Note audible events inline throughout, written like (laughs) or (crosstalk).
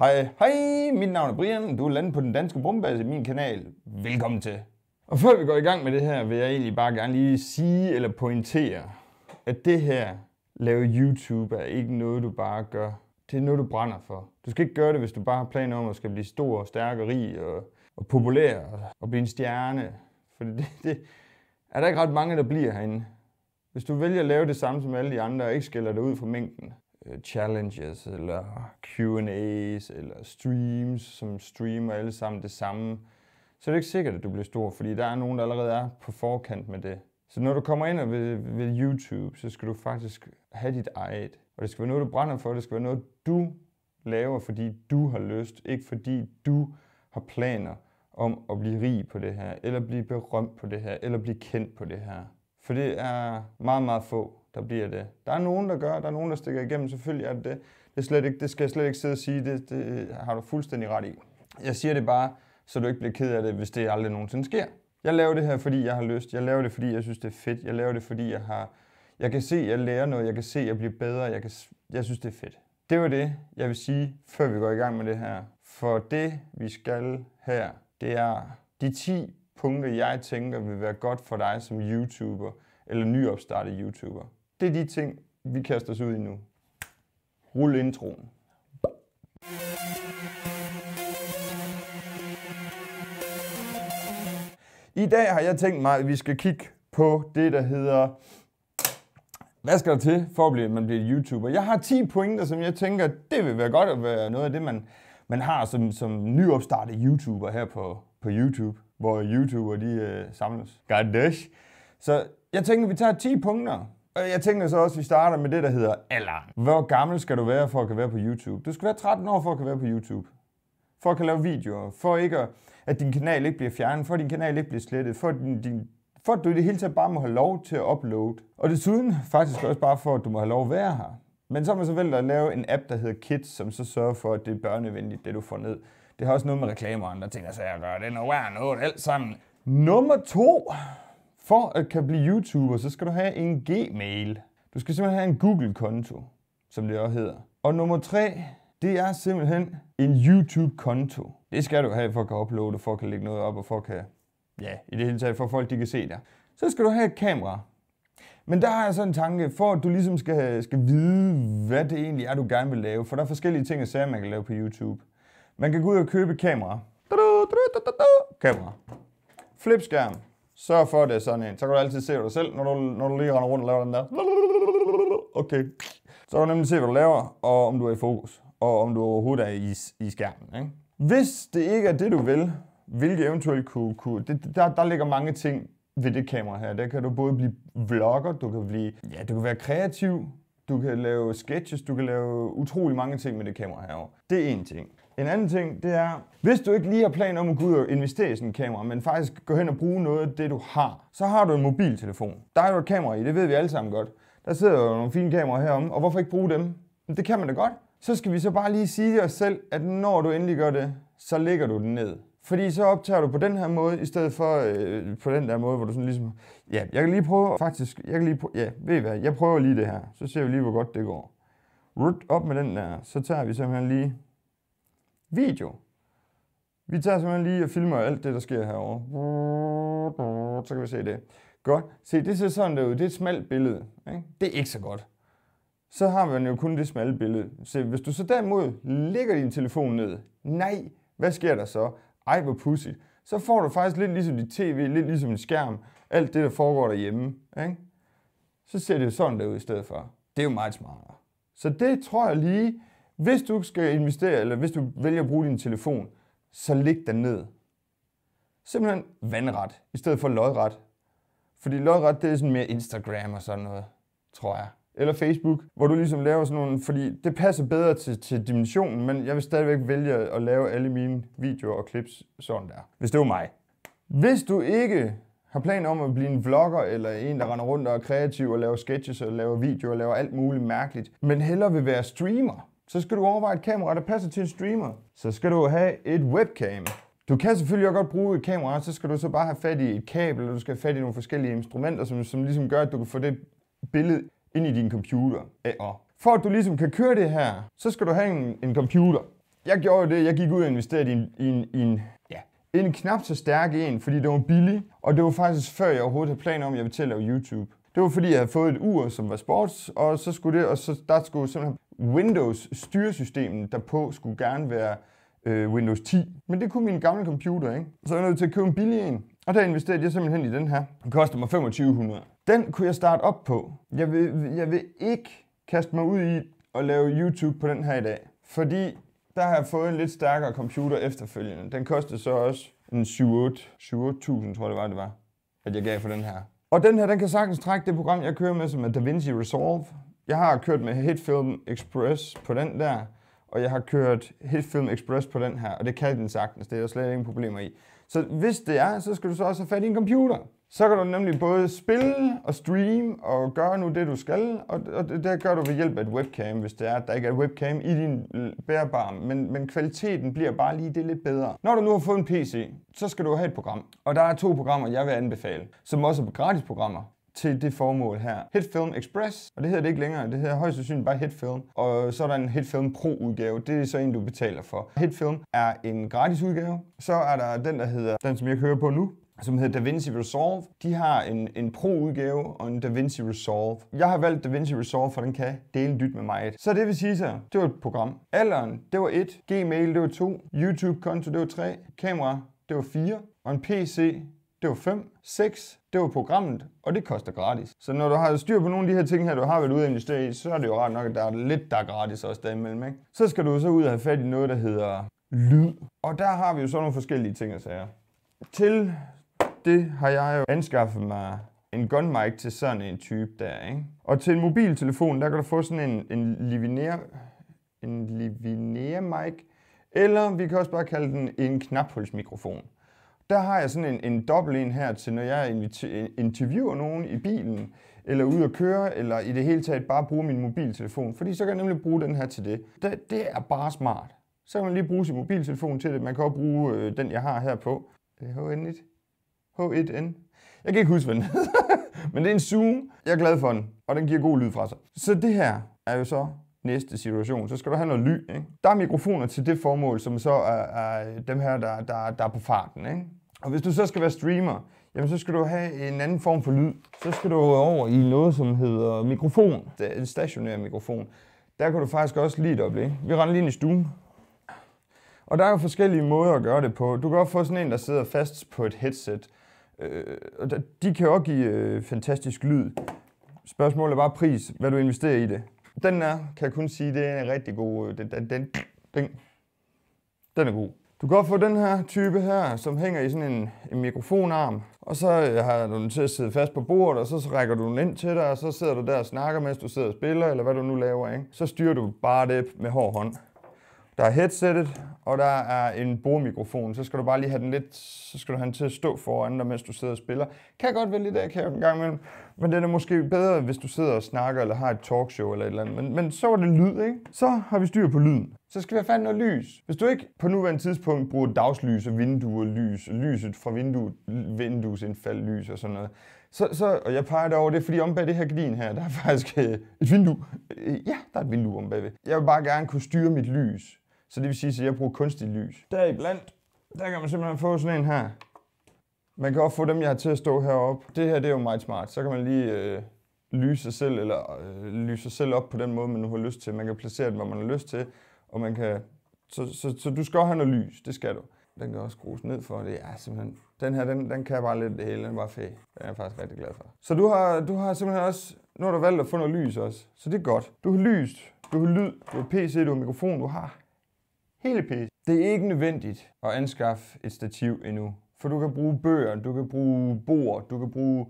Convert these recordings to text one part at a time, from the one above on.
Hej, hej, mit navn er Brian, du er landet på den danske brumbase i min kanal. Velkommen til. Og før vi går i gang med det her, vil jeg egentlig bare gerne lige sige eller pointere, at det her, lave YouTube, er ikke noget, du bare gør. Det er noget, du brænder for. Du skal ikke gøre det, hvis du bare har planer om at skal blive stor, stærk og rig og, og populær og, og blive en stjerne. For det, (laughs) det er der ikke ret mange, der bliver herinde. Hvis du vælger at lave det samme som alle de andre og ikke skælder dig ud fra mængden, Øh, challenges eller Q&A's eller streams, som streamer alle sammen det samme, så er det ikke sikkert, at du bliver stor, fordi der er nogen, der allerede er på forkant med det. Så når du kommer ind og ved, ved YouTube, så skal du faktisk have dit eget. Og det skal være noget, du brænder for. Det skal være noget, du laver, fordi du har lyst. Ikke fordi du har planer om at blive rig på det her, eller blive berømt på det her, eller blive kendt på det her. For det er meget, meget få, der bliver det. Der er nogen, der gør, der er nogen, der stikker igennem, selvfølgelig er det det. Det, er slet ikke, det skal jeg slet ikke sidde og sige, det, det har du fuldstændig ret i. Jeg siger det bare, så du ikke bliver ked af det, hvis det aldrig nogensinde sker. Jeg laver det her, fordi jeg har lyst. Jeg laver det, fordi jeg synes, det er fedt. Jeg laver det, fordi jeg har... Jeg kan se, at jeg lærer noget. Jeg kan se, at jeg bliver bedre. Jeg, kan... jeg synes, det er fedt. Det var det, jeg vil sige, før vi går i gang med det her. For det, vi skal her, det er de 10 punkter, jeg tænker vil være godt for dig som YouTuber eller nyopstartet YouTuber. Det er de ting, vi kaster os ud i nu. Rul introen. I dag har jeg tænkt mig, at vi skal kigge på det, der hedder, hvad skal der til for at blive, man bliver YouTuber? Jeg har 10 pointer, som jeg tænker, det vil være godt at være noget af det, man, man har som, som nyopstartet YouTuber her på, på YouTube, hvor YouTuber de øh, samles. Gardash. Så jeg tænker, vi tager 10 punkter. Og jeg tænker så også, at vi starter med det, der hedder alderen. Hvor gammel skal du være for at kunne være på YouTube? Du skal være 13 år for at kunne være på YouTube. For at kunne lave videoer. For ikke at, at din kanal ikke bliver fjernet. For at din kanal ikke bliver slettet. For at, din, din, for at du i det hele taget bare må have lov til at uploade. Og desuden faktisk også bare for, at du må have lov at være her. Men så har man så valgt at lave en app, der hedder Kids, som så sørger for, at det er børnevenligt, det du får ned. Det har også noget med reklamer og andre ting, altså, der siger at gøre. Det er noget noget, alt sammen. Nummer to. For at kan blive YouTuber, så skal du have en Gmail. Du skal simpelthen have en Google-konto, som det også hedder. Og nummer tre, det er simpelthen en YouTube-konto. Det skal du have for at kan uploade, for at kan lægge noget op, og for at kan, ja, i det hele taget, for folk de kan se dig. Så skal du have et kamera. Men der har jeg sådan en tanke, for at du ligesom skal, skal vide, hvad det egentlig er, du gerne vil lave. For der er forskellige ting, jeg man kan lave på YouTube. Man kan gå ud og købe kamera. Kamera. Flipskærm. Sørg for, at det er sådan en. Så kan du altid se dig selv, når du, når du lige render rundt og laver den der. Okay. Så kan du nemlig se, hvad du laver, og om du er i fokus, og om du overhovedet er i, i skærmen. Ikke? Hvis det ikke er det, du vil, hvilket eventuelt kunne... kunne det, der, der ligger mange ting ved det kamera her. Der kan du både blive vlogger, du kan blive... Ja, du kan være kreativ, du kan lave sketches, du kan lave utrolig mange ting med det kamera herovre. Det er en ting. En anden ting, det er, hvis du ikke lige har planer om at gå ud og investere i sådan en kamera, men faktisk gå hen og bruge noget af det, du har, så har du en mobiltelefon. Der er jo et kamera i, det ved vi alle sammen godt. Der sidder jo nogle fine kameraer herom, og hvorfor ikke bruge dem? Det kan man da godt. Så skal vi så bare lige sige os selv, at når du endelig gør det, så lægger du den ned. Fordi så optager du på den her måde, i stedet for øh, på den der måde, hvor du sådan ligesom... Ja, jeg kan lige prøve faktisk... Jeg kan lige prøve, ja, ved I hvad? Jeg prøver lige det her. Så ser vi lige, hvor godt det går. Root op med den der. Så tager vi simpelthen lige video. Vi tager simpelthen lige og filmer alt det, der sker herovre. Så kan vi se det. Godt. Se, det ser sådan der ud. Det er et smalt billede. Ikke? Det er ikke så godt. Så har man jo kun det smalle billede. Se, hvis du så derimod lægger din telefon ned. Nej, hvad sker der så? Ej, hvor pussy. Så får du faktisk lidt ligesom dit tv, lidt ligesom en skærm. Alt det, der foregår derhjemme. Ikke? Så ser det jo sådan der ud i stedet for. Det er jo meget smartere. Så det tror jeg lige, hvis du skal investere, eller hvis du vælger at bruge din telefon, så læg den ned. Simpelthen vandret, i stedet for lodret. Fordi lodret, det er sådan mere Instagram og sådan noget, tror jeg. Eller Facebook, hvor du ligesom laver sådan nogle, fordi det passer bedre til, til dimensionen, men jeg vil stadigvæk vælge at lave alle mine videoer og clips sådan der, hvis det var mig. Hvis du ikke har planer om at blive en vlogger, eller en, der render rundt og er kreativ og laver sketches og laver videoer og laver alt muligt mærkeligt, men hellere vil være streamer, så skal du overveje et kamera, der passer til en streamer. Så skal du have et webcam. Du kan selvfølgelig også godt bruge et kamera, så skal du så bare have fat i et kabel, eller du skal have fat i nogle forskellige instrumenter, som, som ligesom gør, at du kan få det billede ind i din computer. Og for at du ligesom kan køre det her, så skal du have en, en computer. Jeg gjorde det, jeg gik ud og investerede i en, i en, i en, ja, en knap så stærk en, fordi det var billig, og det var faktisk før jeg overhovedet havde planer om, at jeg ville til at lave YouTube. Det var fordi, jeg havde fået et ur, som var sports, og så skulle det, og så der skulle simpelthen Windows styresystemet derpå skulle gerne være øh, Windows 10. Men det kunne min gamle computer, ikke? Så jeg var nødt til at købe en billig en. Og der investerede jeg simpelthen i den her. Den koster mig 2500. Den kunne jeg starte op på. Jeg vil, jeg vil ikke kaste mig ud i at lave YouTube på den her i dag. Fordi der har jeg fået en lidt stærkere computer efterfølgende. Den kostede så også en 7-8.000, tror jeg det var, det var, at jeg gav for den her. Og den her, den kan sagtens trække det program, jeg kører med, som er DaVinci Resolve. Jeg har kørt med Hitfilm Express på den der, og jeg har kørt Hitfilm Express på den her, og det kan den sagtens, det er der slet ingen problemer i. Så hvis det er, så skal du så også have fat i en computer. Så kan du nemlig både spille og streame og gøre nu det, du skal, og, og det, det gør du ved hjælp af et webcam, hvis det er, at der ikke er et webcam i din bærbare, men, men kvaliteten bliver bare lige det lidt bedre. Når du nu har fået en PC, så skal du have et program, og der er to programmer, jeg vil anbefale, som også er gratis programmer til det formål her. Hitfilm Express, og det hedder det ikke længere, det hedder højst sandsynligt bare Hitfilm. Og så er der en Hitfilm Pro udgave, det er så en, du betaler for. Hitfilm er en gratis udgave. Så er der den, der hedder, den som jeg hører på nu, som hedder DaVinci Resolve. De har en, en Pro-udgave og en DaVinci Resolve. Jeg har valgt DaVinci Resolve, for den kan dele dyt med mig. Så det vil sige så, det var et program. Alderen, det var 1. Gmail, det var 2. YouTube-konto, det var 3. Kamera, det var 4. Og en PC, det var 5. 6, det var programmet, og det koster gratis. Så når du har styr på nogle af de her ting her, du har været ude at investere i, så er det jo rart nok, at der er lidt, der er gratis også derimellem. Ikke? Så skal du så ud og have fat i noget, der hedder lyd. Og der har vi jo så nogle forskellige ting at sige. Til det har jeg jo anskaffet mig en gun mic til sådan en type der, ikke? Og til en mobiltelefon, der kan du få sådan en, en Livinere, en Livinere mic, eller vi kan også bare kalde den en knaphulsmikrofon. Der har jeg sådan en, en dobbelt en her til, når jeg interviewer nogen i bilen, eller ude at køre, eller i det hele taget bare bruge min mobiltelefon. Fordi så kan jeg nemlig bruge den her til det. Det, det er bare smart. Så kan man lige bruge sin mobiltelefon til det. Man kan også bruge øh, den, jeg har her på. Det er jo endeligt. H1N. Jeg kan ikke huske, hvad den (laughs) Men det er en Zoom. Jeg er glad for den, og den giver god lyd fra sig. Så det her er jo så næste situation. Så skal du have noget lyd. Ikke? Der er mikrofoner til det formål, som så er, er dem her, der, der, der er på farten. Ikke? Og hvis du så skal være streamer, jamen så skal du have en anden form for lyd. Så skal du over i noget, som hedder mikrofon. Det er en stationær mikrofon. Der kan du faktisk også lige op, ikke? Vi render lige ind i stuen. Og der er jo forskellige måder at gøre det på. Du kan også få sådan en, der sidder fast på et headset. Øh, og de kan også give øh, fantastisk lyd. Spørgsmålet er bare pris, hvad du investerer i det. Den er, kan jeg kun sige, det er en rigtig god. Den, den, den, den, den er god. Du kan godt få den her type her, som hænger i sådan en, en mikrofonarm. Og så har du den til at sidde fast på bordet, og så, så rækker du den ind til dig, og så sidder du der og snakker, mens du sidder og spiller, eller hvad du nu laver. Ikke? Så styrer du bare det med hård hånd. Der er headsettet, og der er en bordmikrofon. Så skal du bare lige have den lidt, så skal du have den til at stå foran dig, mens du sidder og spiller. Kan godt være lidt akavet en gang imellem, men det er måske bedre, hvis du sidder og snakker, eller har et talkshow eller et eller andet. Men, men så var det lyd, ikke? Så har vi styr på lyden. Så skal vi have fat noget lys. Hvis du ikke på nuværende tidspunkt bruger dagslys og vinduer lys, lyset fra vinduet, vinduesindfald lys og sådan noget, så, så, og jeg peger derover, det er fordi om bag det her gardin her, der er faktisk øh, et vindue. Øh, ja, der er et vindue om bagved. Jeg vil bare gerne kunne styre mit lys. Så det vil sige, at jeg bruger kunstig lys. Der i blandt, der kan man simpelthen få sådan en her. Man kan også få dem, jeg har til at stå heroppe. Det her det er jo meget smart. Så kan man lige øh, lyse sig selv, eller øh, lyse sig selv op på den måde, man nu har lyst til. Man kan placere den, hvor man har lyst til, og man kan... Så, så, så du skal have noget lys, det skal du. Den kan også skrues ned for, det er simpelthen... Den her, den, den kan bare lidt det hele, den er bare fed. Den er jeg faktisk rigtig glad for. Så du har, du har simpelthen også... Nu har du valgt at få noget lys også, så det er godt. Du har lys, du har lyd, du har PC, du har mikrofon, du har hele PC. Det er ikke nødvendigt at anskaffe et stativ endnu, for du kan bruge bøger, du kan bruge bord, du kan bruge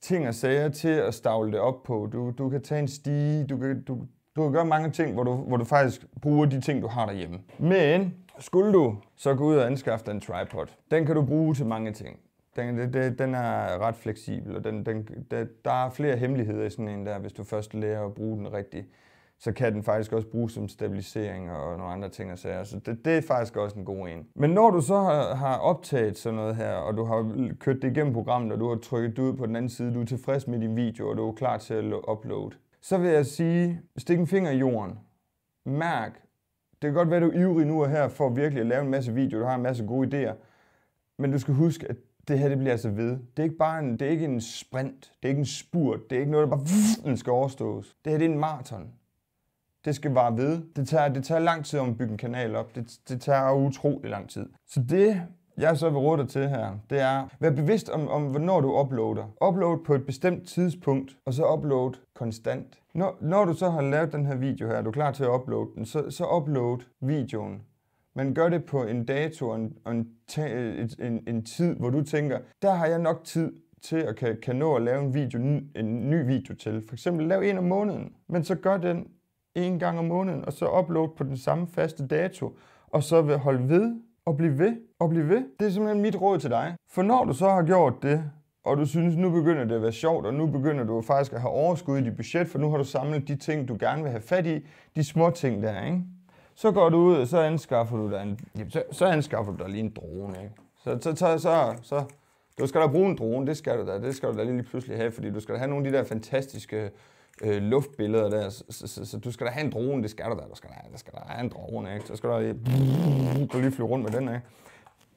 ting og sager til at stavle det op på. Du, du kan tage en stige, du kan, du, du kan gøre mange ting, hvor du, hvor du faktisk bruger de ting, du har derhjemme. Men skulle du så gå ud og anskaffe dig en tripod, den kan du bruge til mange ting. Den, den, den er ret fleksibel, og den, den, der, der er flere hemmeligheder i sådan en der, hvis du først lærer at bruge den rigtigt så kan den faktisk også bruges som stabilisering og nogle andre ting og sager. Så det, det er faktisk også en god en. Men når du så har, har optaget sådan noget her, og du har kørt det igennem programmet, og du har trykket det ud på den anden side, du er tilfreds med din video, og du er klar til at uploade, så vil jeg sige, stik en finger i jorden. Mærk Det kan godt være, at du er ivrig nu og her for virkelig at lave en masse videoer, du har en masse gode idéer. Men du skal huske, at det her det bliver altså ved. Det er ikke bare en, det er ikke en sprint, det er ikke en spurt, det er ikke noget, der bare (laughs) skal overstås. Det her det er en maraton. Det skal bare ved. Det tager, det tager lang tid om at bygge en kanal op. Det, det tager utrolig lang tid. Så det, jeg så vil råde dig til her, det er, vær bevidst om, om, hvornår du uploader. Upload på et bestemt tidspunkt, og så upload konstant. Når, når du så har lavet den her video her, du er klar til at uploade den, så, så upload videoen. Men gør det på en dato og en, en, en, en tid, hvor du tænker, der har jeg nok tid til at kan, kan nå at lave en, video, en ny video til. For eksempel lav en om måneden, men så gør den en gang om måneden, og så upload på den samme faste dato, og så vil holde ved og blive ved og blive ved. Det er simpelthen mit råd til dig. For når du så har gjort det, og du synes, nu begynder det at være sjovt, og nu begynder du faktisk at have overskud i dit budget, for nu har du samlet de ting, du gerne vil have fat i, de små ting der, ikke? Så går du ud, og så anskaffer du dig, en, så, så anskaffer du dig lige en drone, ikke? Så, så, så, så, så du skal da bruge en drone, det skal du da, det skal du da lige pludselig have, fordi du skal da have nogle af de der fantastiske øh, luftbilleder der, så, så, så, så, du skal da have en drone, det skal du da, du skal da, der skal da have en drone, ikke? Så skal du da lige flyve rundt med den, ikke?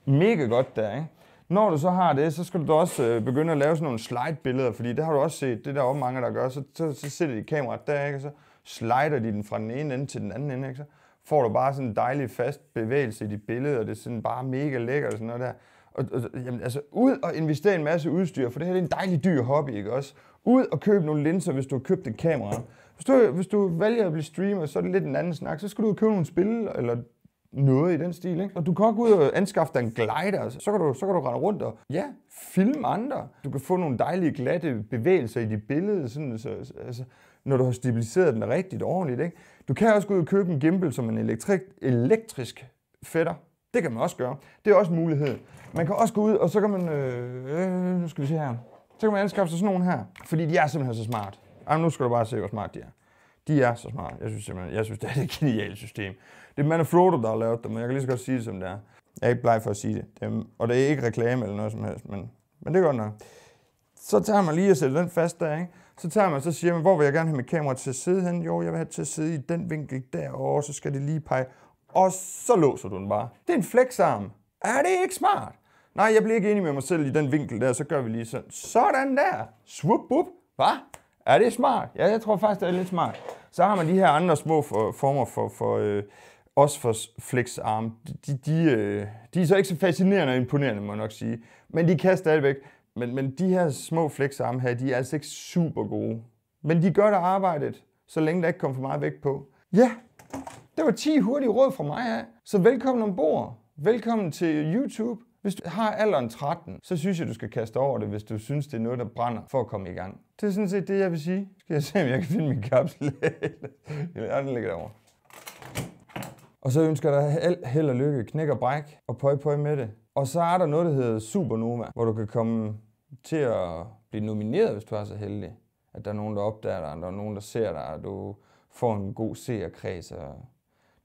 Mega godt der, ikke? Når du så har det, så skal du da også øh, begynde at lave sådan nogle slide-billeder, fordi det har du også set, det der er mange, der gør, så, så, så sætter de kameraet der, ikke? Og så slider de den fra den ene ende til den anden ende, ikke? Så får du bare sådan en dejlig fast bevægelse i dit billede, og det er sådan bare mega lækkert og sådan noget der. Og, og, jamen, altså, ud og investere en masse udstyr, for det her det er en dejlig dyr hobby, ikke også? Ud og købe nogle linser, hvis du har købt et kamera. Hvis du, hvis du vælger at blive streamer, så er det lidt en anden snak. Så skal du købe nogle spil, eller noget i den stil. Ikke? Og du kan også gå ud og anskaffe dig en glider, så kan, du, så kan du rende rundt og ja, filme andre. Du kan få nogle dejlige glatte bevægelser i dit billede, sådan, så, altså, når du har stabiliseret den rigtigt ordentligt. Ikke? Du kan også gå ud og købe en gimbal som en elektrik, elektrisk fætter. Det kan man også gøre. Det er også en mulighed. Man kan også gå ud, og så kan man... Øh, øh nu skal vi se her. Så kan man anskaffe sig sådan nogle her, fordi de er simpelthen så smart. Jamen, nu skal du bare se, hvor smart de er. De er så smart. Jeg synes simpelthen, jeg synes, det er et genialt system. Det er Manfrotto, der har lavet dem, men jeg kan lige så godt sige det, som det er. Jeg er ikke bleg for at sige det. det er, og det er ikke reklame eller noget som helst, men, men det er godt nok. Så tager man lige og sætter den fast der, ikke? Så tager man, så siger man, hvor vil jeg gerne have mit kamera til at sidde hen? Jo, jeg vil have til at sidde i den vinkel der, og så skal det lige pege. Og så låser du den bare. Det er en flexarm. Er det ikke smart? Nej, jeg bliver ikke enig med mig selv i den vinkel der, så gør vi lige sådan. Sådan der. Swoop, boop. Hvad? Er det smart? Ja, jeg tror faktisk, det er lidt smart. Så har man de her andre små for, former for, for øh, også for flexarm. De, de, øh, de er så ikke så fascinerende og imponerende, må jeg nok sige. Men de kan stadigvæk. Men, men de her små flexarme her, de er altså ikke super gode. Men de gør der arbejdet, så længe der ikke kommer for meget vægt på. Ja, det var 10 hurtige råd fra mig af. Så velkommen ombord. Velkommen til YouTube. Hvis du har alderen 13, så synes jeg, du skal kaste over det, hvis du synes, det er noget, der brænder for at komme i gang. Det er sådan set det, jeg vil sige. Skal jeg se, om jeg kan finde min kapsel? (laughs) Eller den ligger derovre. Og så ønsker jeg dig held og lykke, knæk og bræk, og pøj pøj med det. Og så er der noget, der hedder Supernova, hvor du kan komme til at blive nomineret, hvis du er så heldig. At der er nogen, der opdager dig, og der er nogen, der ser dig, og du får en god seerkreds. Og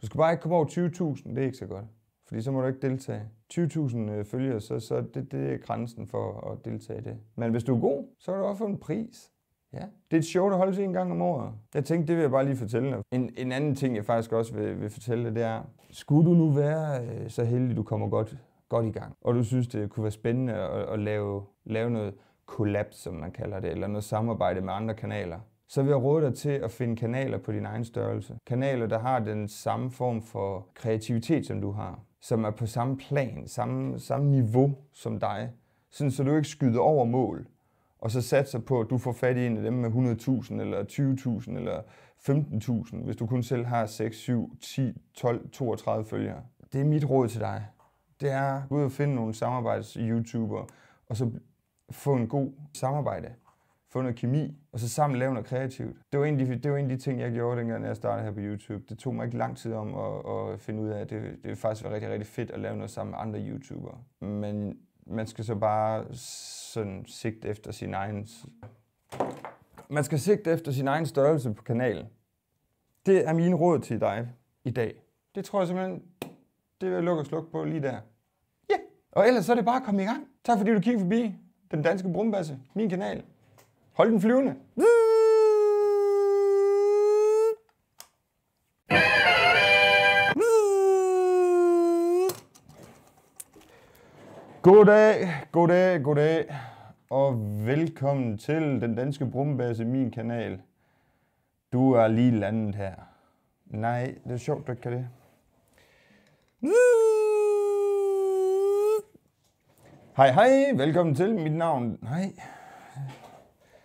du skal bare ikke komme over 20.000, det er ikke så godt. Fordi så må du ikke deltage. 20.000 øh, følgere, så, så det, det er grænsen for at deltage i det. Men hvis du er god, så kan du også få en pris. Ja, det er et show, der holdes en gang om året. Jeg tænkte, det vil jeg bare lige fortælle dig. En, en anden ting, jeg faktisk også vil, vil fortælle dig, det er, skulle du nu være øh, så heldig, du kommer godt, godt i gang, og du synes, det kunne være spændende at, at lave, lave noget collab, som man kalder det, eller noget samarbejde med andre kanaler, så vil jeg råde dig til at finde kanaler på din egen størrelse. Kanaler, der har den samme form for kreativitet, som du har som er på samme plan, samme, samme niveau som dig, sådan så du ikke skyder over mål, og så satser på, at du får fat i en af dem med 100.000, eller 20.000, eller 15.000, hvis du kun selv har 6, 7, 10, 12, 32 følgere. Det er mit råd til dig. Det er at gå ud og finde nogle samarbejds-YouTuber, og så få en god samarbejde få noget kemi, og så sammen lave noget kreativt. Det var, en af de, det var en af de ting, jeg gjorde, dengang jeg startede her på YouTube. Det tog mig ikke lang tid om at, at finde ud af, at det, det ville faktisk være rigtig, rigtig fedt at lave noget sammen med andre YouTubere. Men man skal så bare sådan sigte efter sin egen... Man skal sigte efter sin egen størrelse på kanalen. Det er mine råd til dig i dag. Det tror jeg simpelthen, det vil jeg lukke og slukke på lige der. Ja, yeah. og ellers så er det bare at komme i gang. Tak fordi du kiggede forbi den danske brumbasse, min kanal. Hold den flyvende. Goddag, goddag, goddag, og velkommen til Den Danske Brumbase, min kanal. Du er lige landet her. Nej, det er sjovt, du ikke kan det. Hej, hej, velkommen til. Mit navn... Nej,